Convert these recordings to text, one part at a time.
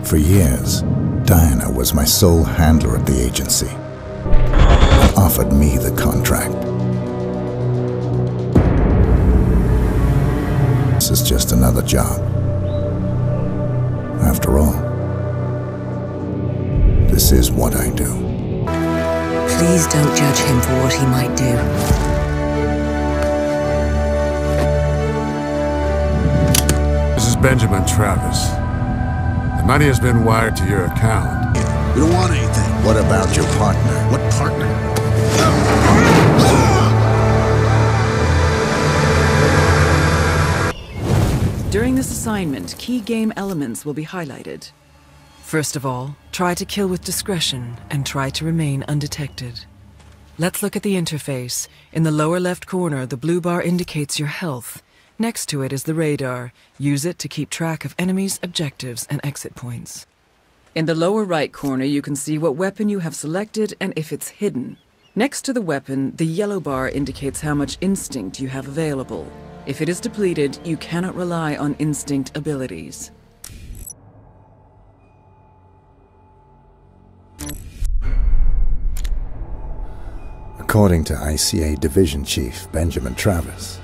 For years, Diana was my sole handler at the agency and offered me the contract. This is just another job. After all, this is what I do. Please don't judge him for what he might do. This is Benjamin Travis. The money has been wired to your account. We don't want anything. What about your partner? What partner? During this assignment, key game elements will be highlighted. First of all, try to kill with discretion and try to remain undetected. Let's look at the interface. In the lower left corner, the blue bar indicates your health. Next to it is the radar. Use it to keep track of enemies, objectives, and exit points. In the lower right corner, you can see what weapon you have selected and if it's hidden. Next to the weapon, the yellow bar indicates how much instinct you have available. If it is depleted, you cannot rely on instinct abilities. According to ICA Division Chief Benjamin Travis,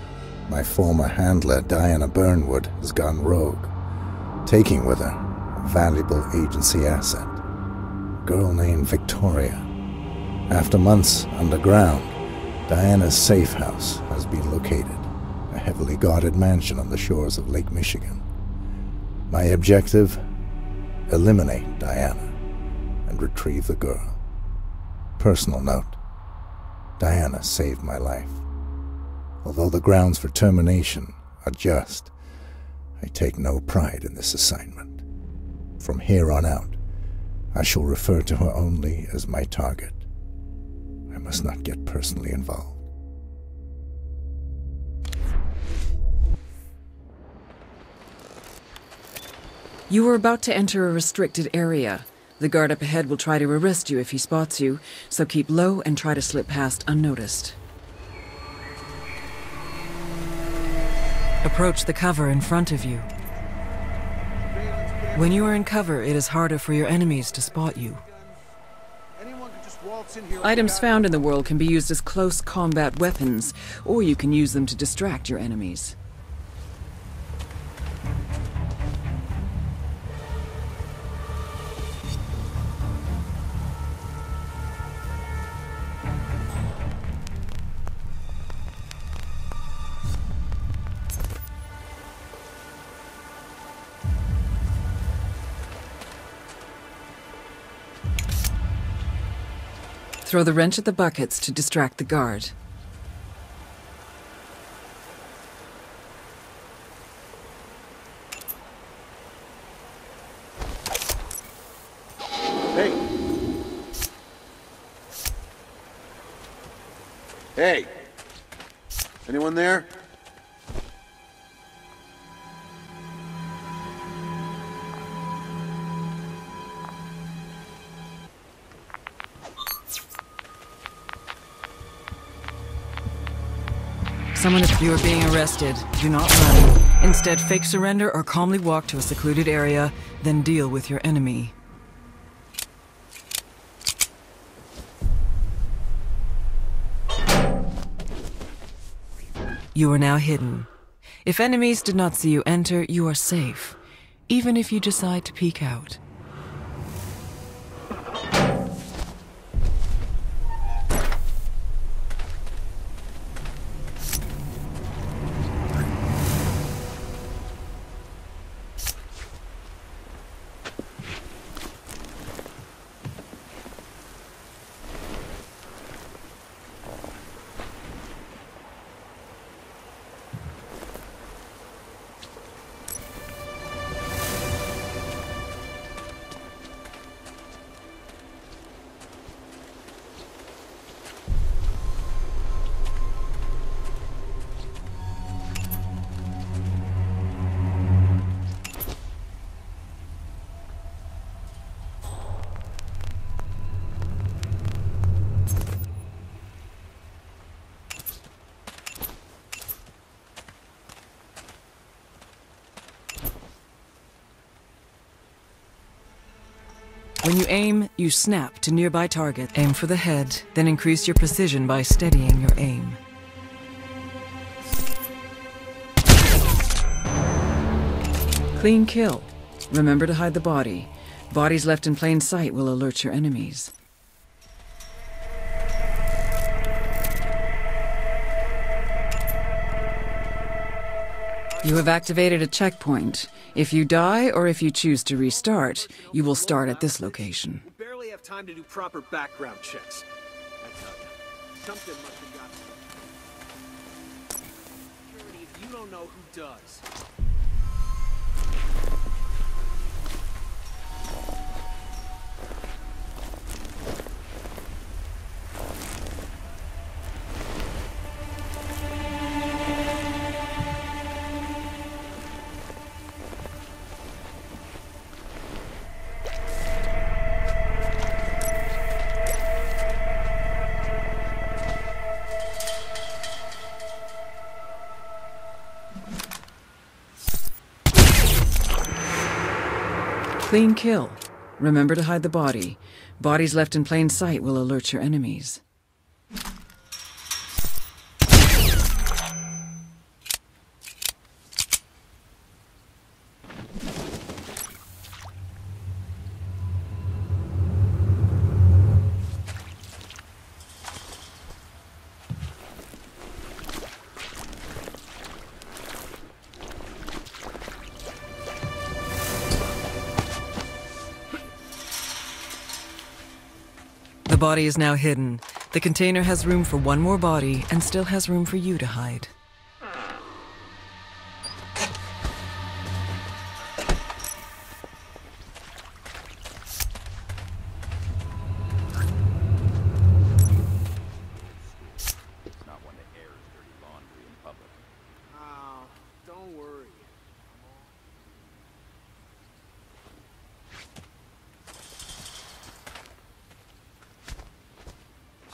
my former handler Diana Burnwood has gone rogue, taking with her a valuable agency asset, a girl named Victoria. After months underground, Diana's safe house has been located, a heavily guarded mansion on the shores of Lake Michigan. My objective? Eliminate Diana and retrieve the girl. Personal note. Diana saved my life. Although the grounds for termination are just, I take no pride in this assignment. From here on out, I shall refer to her only as my target. I must not get personally involved. You are about to enter a restricted area. The guard up ahead will try to arrest you if he spots you, so keep low and try to slip past unnoticed. Approach the cover in front of you. When you are in cover, it is harder for your enemies to spot you. Items found in the world can be used as close combat weapons, or you can use them to distract your enemies. Throw the wrench at the buckets to distract the guard. Someone if you are being arrested, do not run. Instead, fake surrender or calmly walk to a secluded area, then deal with your enemy. You are now hidden. If enemies did not see you enter, you are safe, even if you decide to peek out. When you aim, you snap to nearby target. Aim for the head, then increase your precision by steadying your aim. Clean kill. Remember to hide the body. Bodies left in plain sight will alert your enemies. You have activated a checkpoint. If you die or if you choose to restart, you will start at this location. We barely have time to do proper background checks. Something must have gotten. If you don't know who does. Clean kill. Remember to hide the body. Bodies left in plain sight will alert your enemies. Body is now hidden. The container has room for one more body and still has room for you to hide.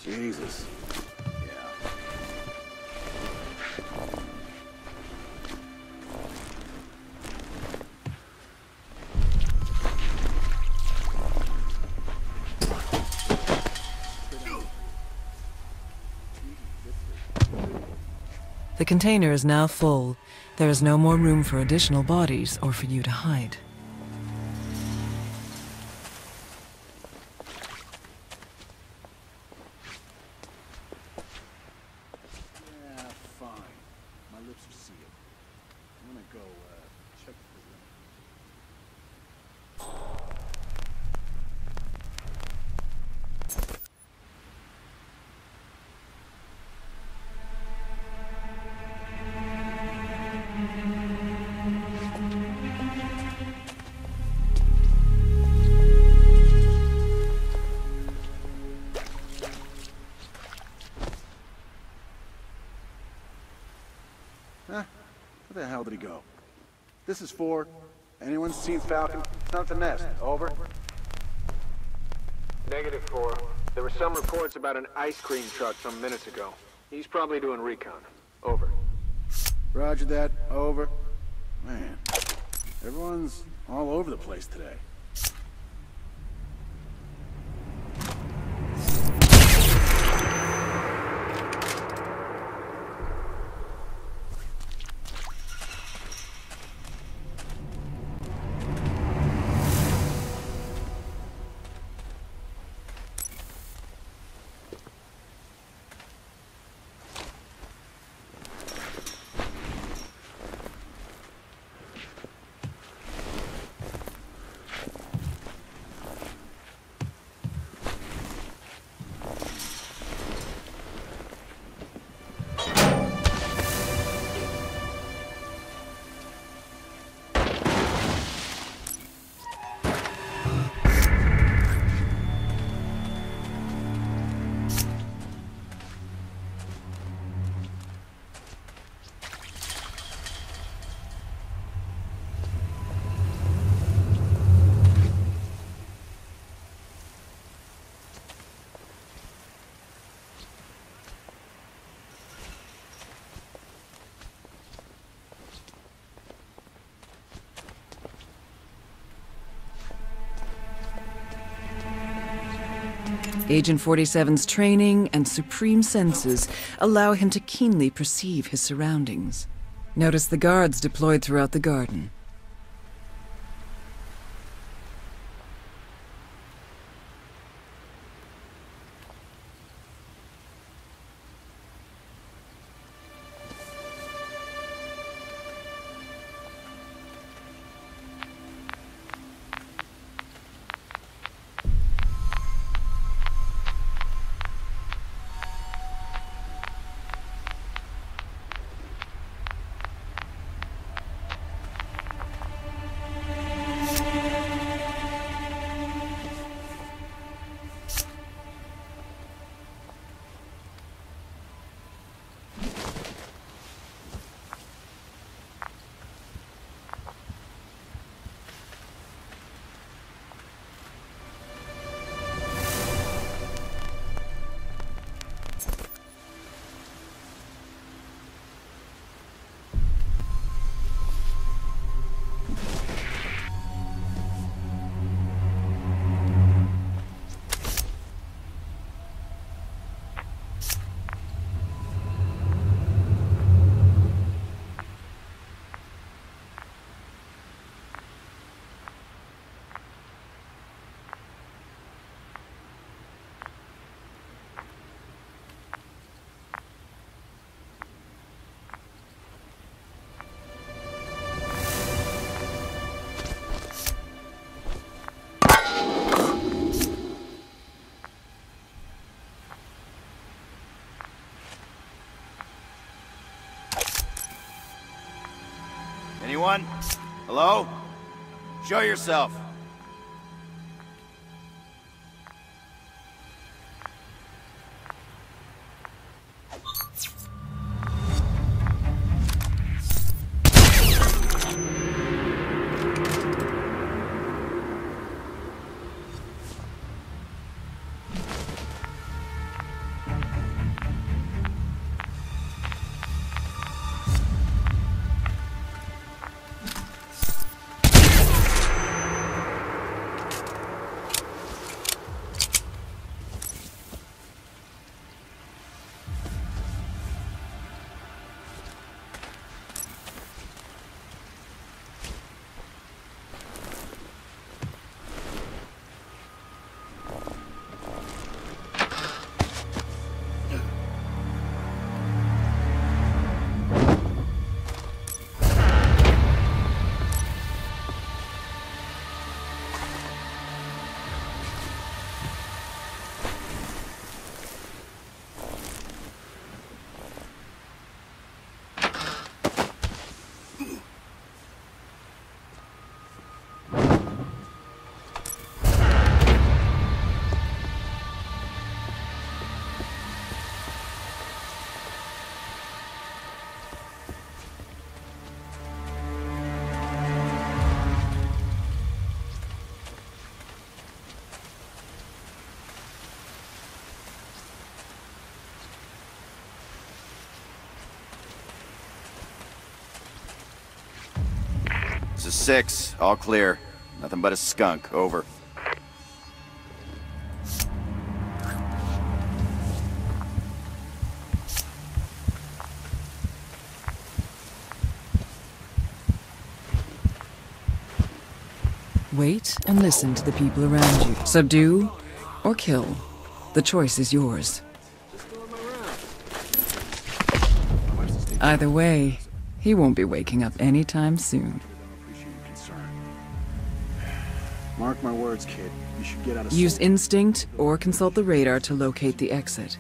Jesus. The container is now full. There is no more room for additional bodies or for you to hide. Where the hell did he go? This is Ford. Anyone seen Falcon? It's not the nest. Over. Negative four. There were some reports about an ice cream truck some minutes ago. He's probably doing recon. Over. Roger that. Over. Man, everyone's all over the place today. Agent 47's training and supreme senses allow him to keenly perceive his surroundings. Notice the guards deployed throughout the garden. Anyone? Hello? Show yourself. Six. All clear. Nothing but a skunk. Over. Wait and listen to the people around you. Subdue or kill. The choice is yours. Either way, he won't be waking up anytime soon. Mark my words, kid. You should get out of Use instinct or consult the radar to locate the exit.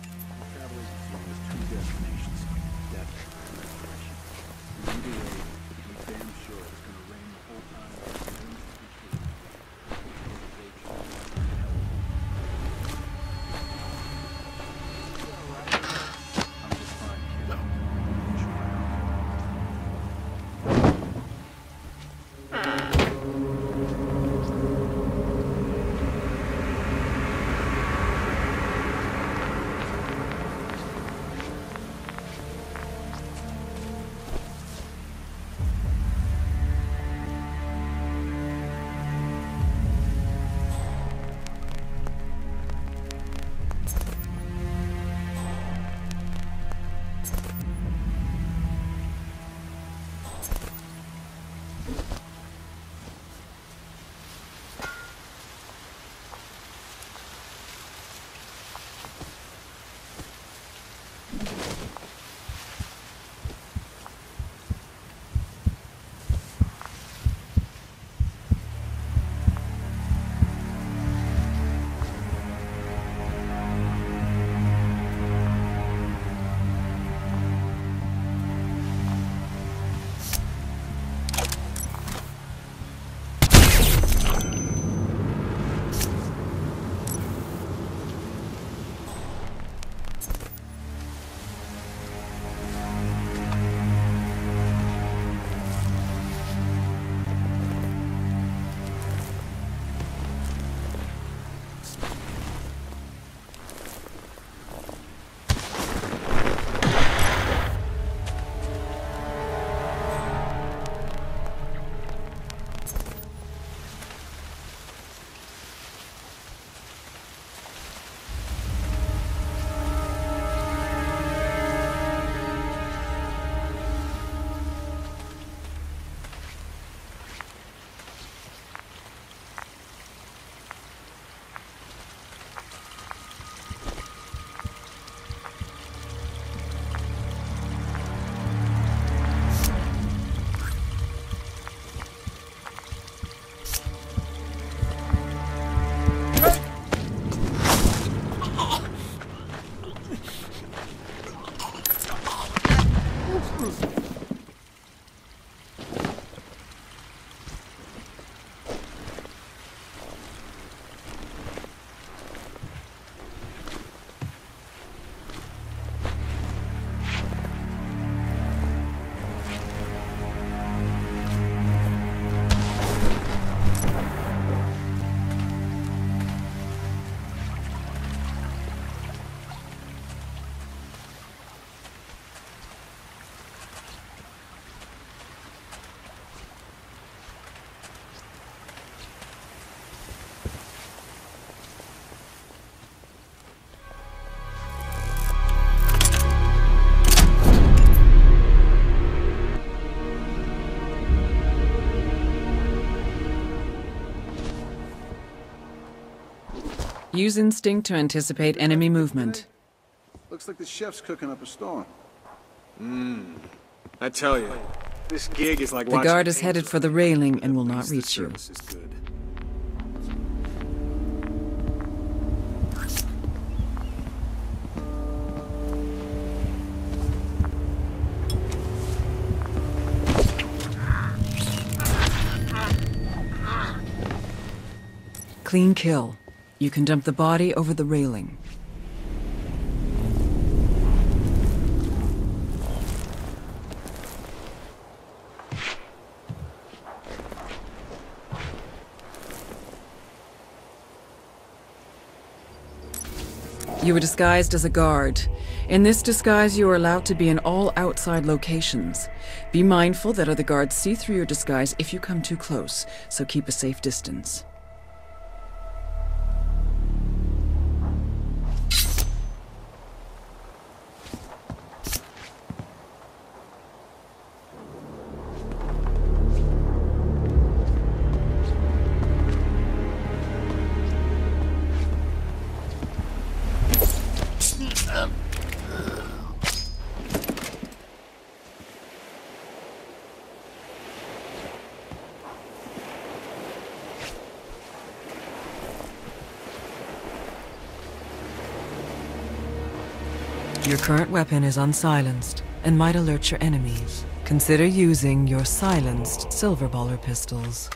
recruitment. Use instinct to anticipate enemy movement. Looks like the chef's cooking up a storm. Mmm. I tell you, this gig is like The guard is headed for the railing and will not reach you. Service is good. Clean kill. You can dump the body over the railing. You were disguised as a guard. In this disguise, you are allowed to be in all outside locations. Be mindful that other guards see through your disguise if you come too close, so keep a safe distance. Your current weapon is unsilenced and might alert your enemies. Consider using your silenced silver baller pistols.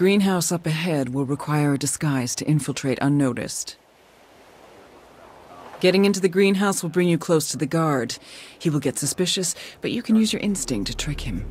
Greenhouse up ahead will require a disguise to infiltrate unnoticed. Getting into the greenhouse will bring you close to the guard. He will get suspicious, but you can use your instinct to trick him.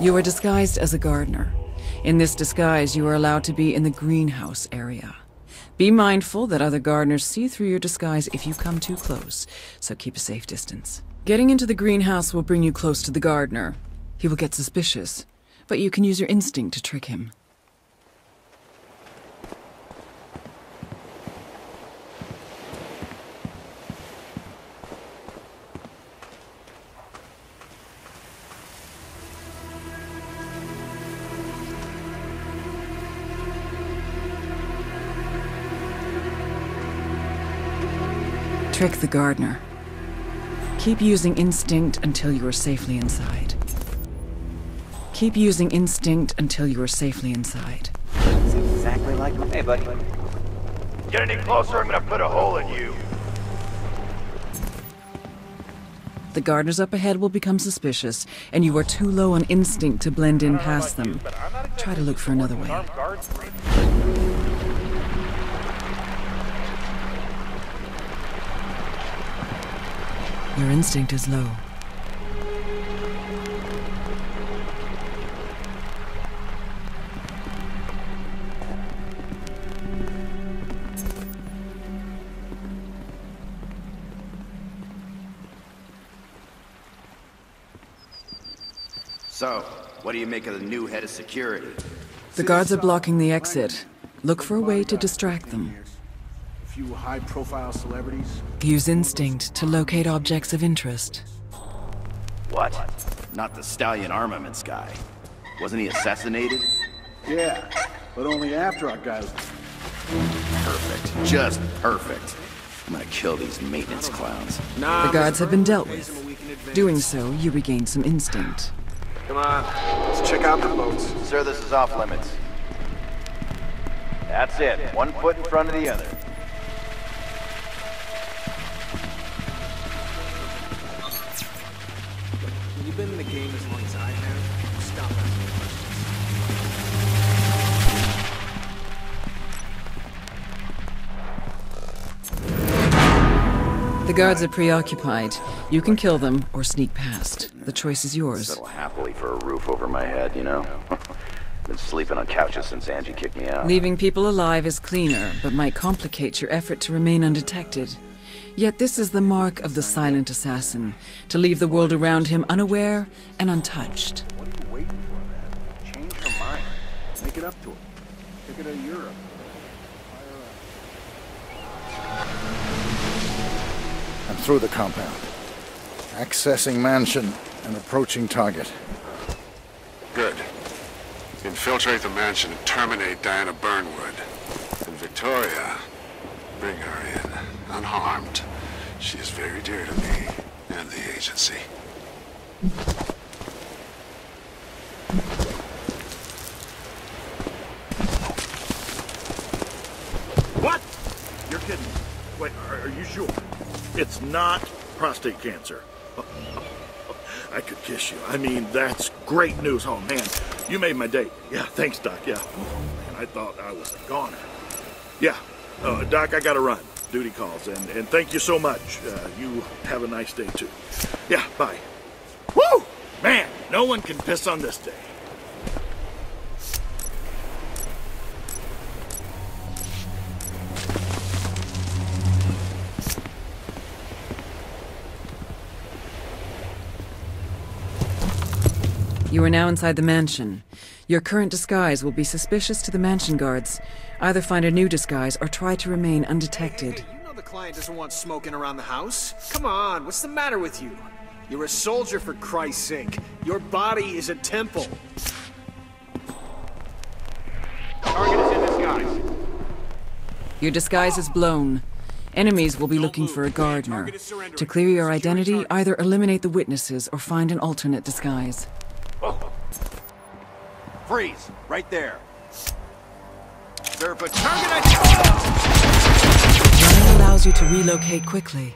You are disguised as a gardener. In this disguise, you are allowed to be in the greenhouse area. Be mindful that other gardeners see through your disguise if you come too close, so keep a safe distance. Getting into the greenhouse will bring you close to the gardener. He will get suspicious, but you can use your instinct to trick him. Trick the gardener. Keep using instinct until you are safely inside. Keep using instinct until you are safely inside. Exactly like Hey, buddy. Get any closer, I'm gonna put a hole in you. The gardeners up ahead will become suspicious, and you are too low on instinct to blend in past them. Try to look for another way. Your instinct is low. So, what do you make of the new head of security? The guards are blocking the exit. Look for a way to distract them. A few high-profile celebrities. Use instinct to locate objects of interest. What? Not the stallion armaments guy. Wasn't he assassinated? Yeah, but only after our guy was... Perfect. Just perfect. I'm gonna kill these maintenance clowns. The guards have been dealt with. Doing so, you regain some instinct. Come on, let's check out the boats. Sir, this is off limits. That's it. One foot in front of the other. The guards are preoccupied. You can kill them or sneak past. The choice is yours. Settle happily for a roof over my head, you know? Been sleeping on couches since Angie kicked me out. Leaving people alive is cleaner, but might complicate your effort to remain undetected. Yet this is the mark of the silent assassin, to leave the world around him unaware and untouched. What are you waiting for, man? Change her mind. Make it up to her. Take her to Europe. Through the compound. Accessing mansion and approaching target. Good. Infiltrate the mansion and terminate Diana Burnwood. And Victoria, bring her in, unharmed. She is very dear to me and the agency. What? You're kidding. me. Wait, are, are you sure? It's not prostate cancer. I could kiss you. I mean, that's great news. Oh, man. You made my day. Yeah, thanks, Doc. Yeah. Oh, man, I thought I was a goner. Yeah. Uh, Doc, I gotta run. Duty calls. And, and thank you so much. Uh, you have a nice day, too. Yeah, bye. Woo! Man, no one can piss on this day. You are now inside the mansion. Your current disguise will be suspicious to the mansion guards. Either find a new disguise or try to remain undetected. Hey, you know the client doesn't want smoking around the house. Come on, what's the matter with you? You're a soldier for Christ's sake. Your body is a temple. Target is in disguise. Your disguise is blown. Enemies will be looking for a gardener. To clear your identity, either eliminate the witnesses or find an alternate disguise. Freeze! Right there. Sir, but Target Running allows you to relocate quickly.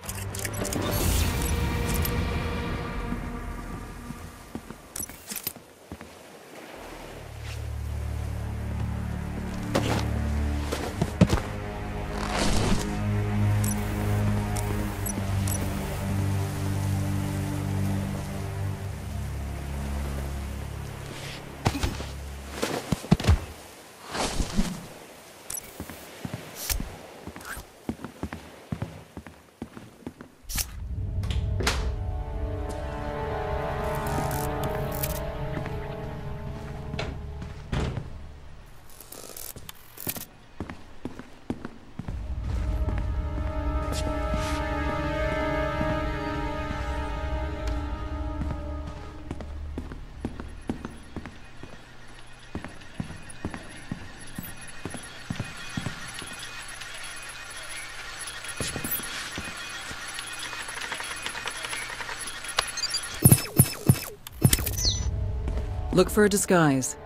Look for a disguise.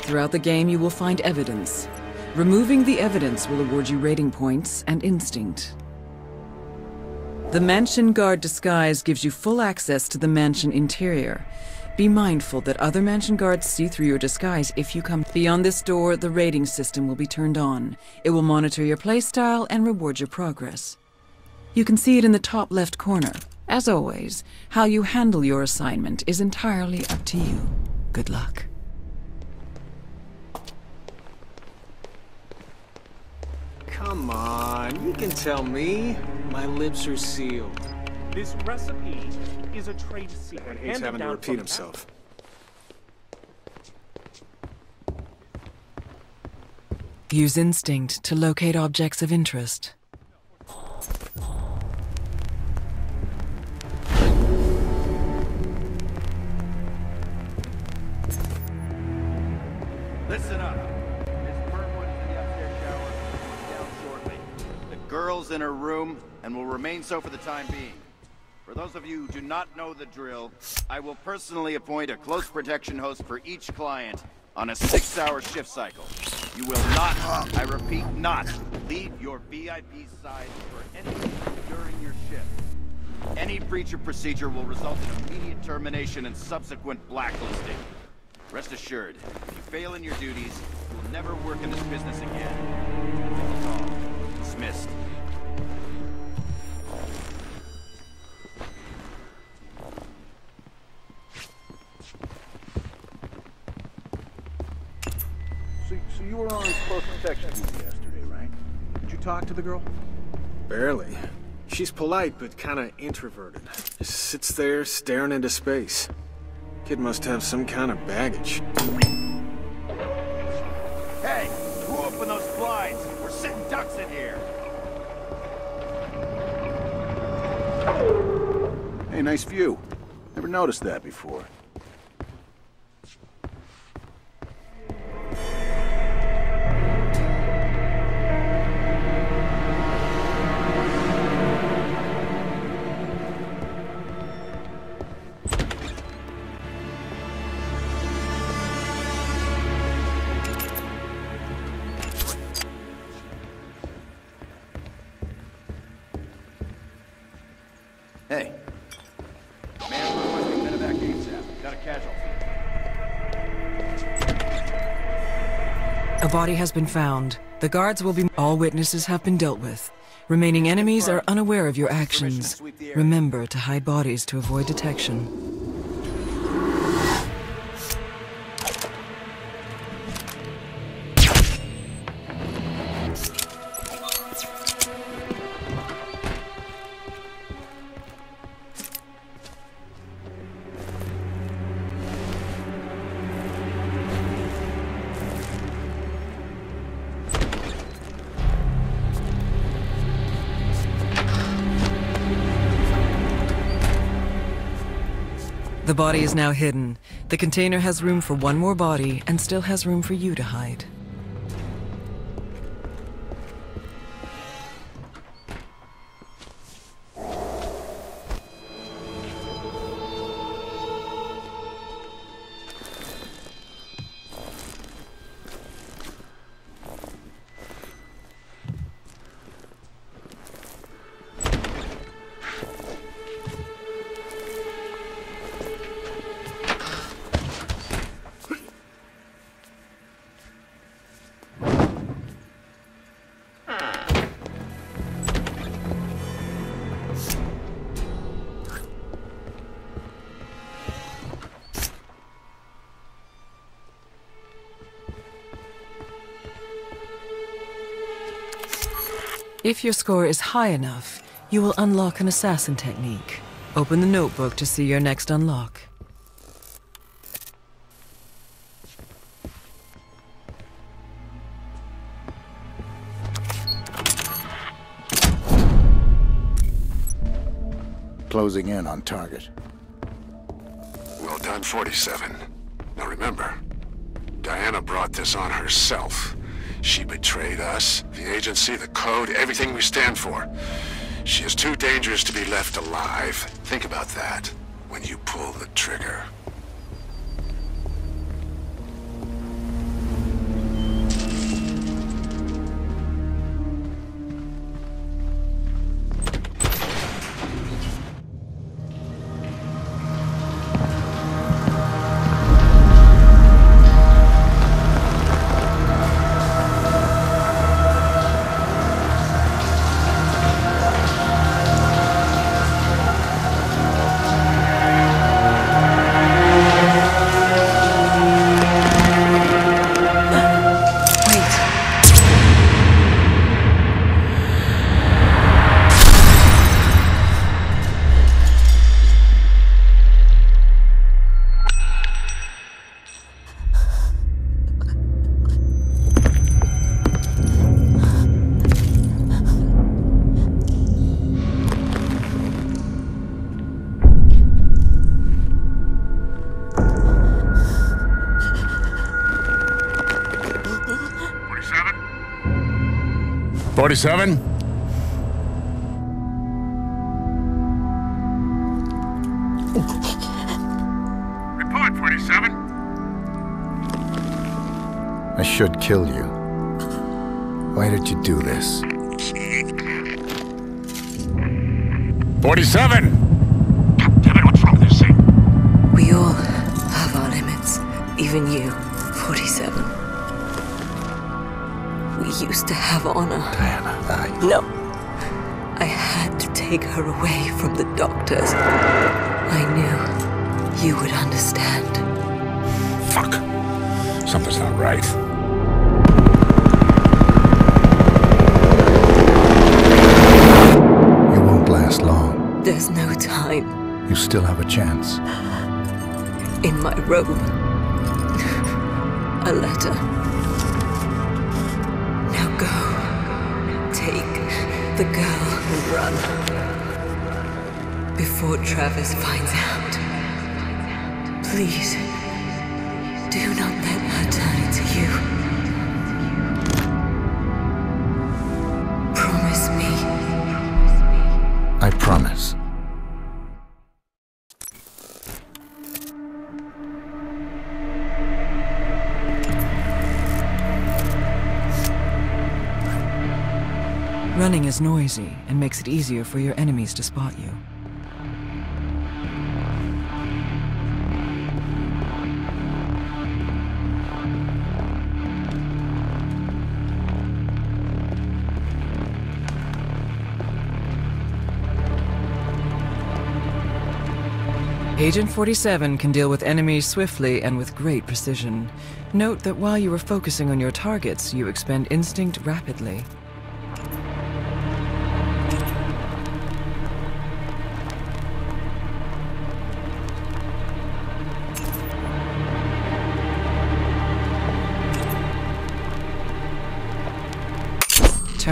Throughout the game, you will find evidence. Removing the evidence will award you rating points and instinct. The Mansion Guard disguise gives you full access to the mansion interior. Be mindful that other mansion guards see through your disguise if you come beyond this door. The rating system will be turned on. It will monitor your playstyle and reward your progress. You can see it in the top left corner. As always, how you handle your assignment is entirely up to you. Good luck. Come on, you can tell me. My lips are sealed. This recipe is a trade secret. He's handed having to repeat himself. Use instinct to locate objects of interest. Listen up. Miss is in the upstairs shower. Down shortly. The girl's in her room and will remain so for the time being. For those of you who do not know the drill, I will personally appoint a close protection host for each client on a six-hour shift cycle. You will not, I repeat, not leave your VIP side for any during your shift. Any breach of procedure will result in immediate termination and subsequent blacklisting. Rest assured, if you fail in your duties, you will never work in this business again. Dismissed. So, so you were on close protection duty yesterday, right? Did you talk to the girl? Barely. She's polite, but kinda introverted. Just sits there staring into space. Kid must have some kind of baggage. Hey, who opened those blinds? We're sitting ducks in here. Hey, nice view. Never noticed that before. Hey. Man, requesting medevac ASAP. Got a casualty. A body has been found. The guards will be. All witnesses have been dealt with. Remaining enemies are unaware of your actions. Remember to hide bodies to avoid detection. The body is now hidden. The container has room for one more body and still has room for you to hide. If your score is high enough, you will unlock an assassin technique. Open the notebook to see your next unlock. Closing in on target. Well done, 47. Now remember, Diana brought this on herself. She betrayed us, the agency, the code, everything we stand for. She is too dangerous to be left alive. Think about that when you pull the trigger. 47? Report, 47. I should kill you. Why did you do this? 47! Damn it, what's wrong with this thing? We all have our limits. Even you, 47. We used to have honor. Diana, I... No. I had to take her away from the doctors. I knew you would understand. Fuck. Something's not right. You won't last long. There's no time You still have a chance. in my robe. A letter. The girl and run. Before Travis finds out. Please, do not let Running is noisy and makes it easier for your enemies to spot you. Agent 47 can deal with enemies swiftly and with great precision. Note that while you are focusing on your targets, you expend instinct rapidly.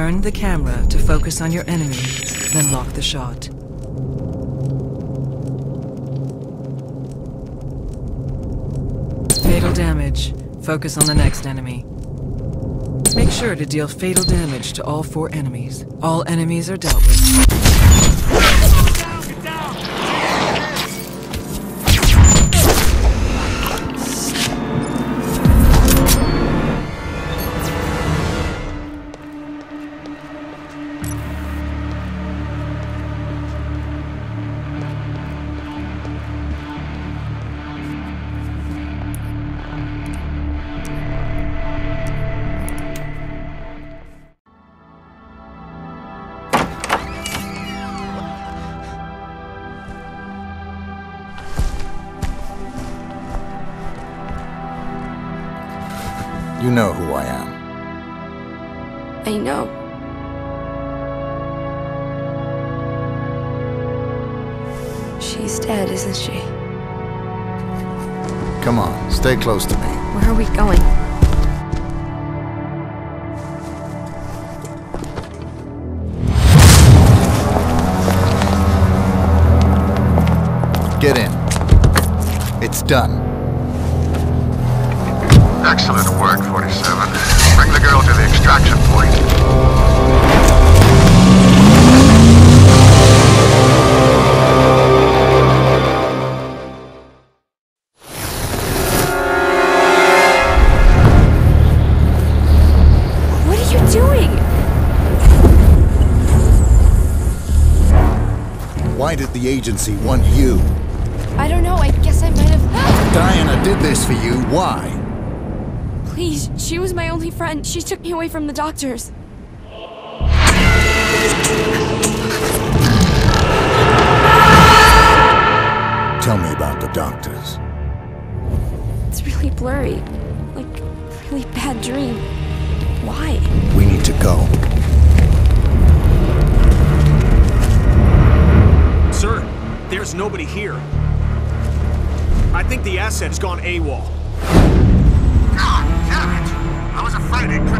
Turn the camera to focus on your enemy, then lock the shot. Fatal damage. Focus on the next enemy. Make sure to deal fatal damage to all four enemies. All enemies are dealt with. Stay close to me. Where are we going? Get in. It's done. Agency want you? I don't know. I guess I might have. Diana did this for you. Why? Please, she was my only friend. She took me away from the doctors. Tell me about the doctors. It's really blurry. Like, really bad dream. Why? We need to go. Sir, there's nobody here. I think the asset's gone AWOL. God damn it! I was afraid it.